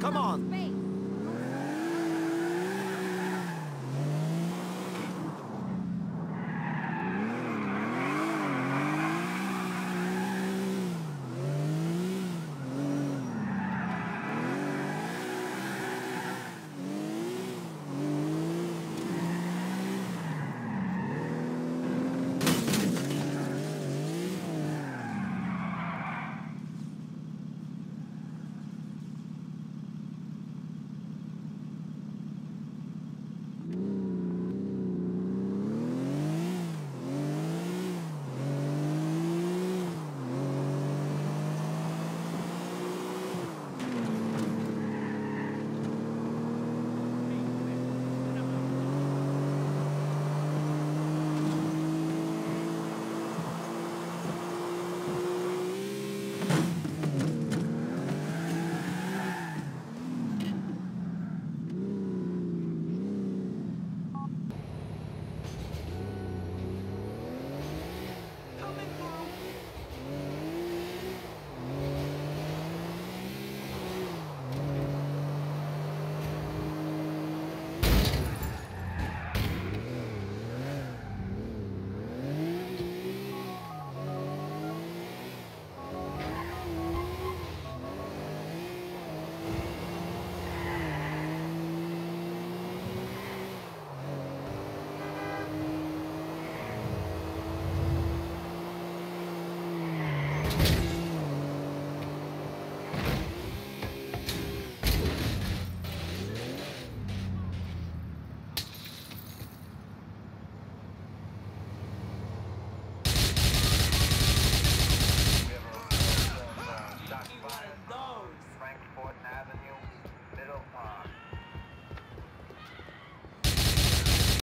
Come on. Space. you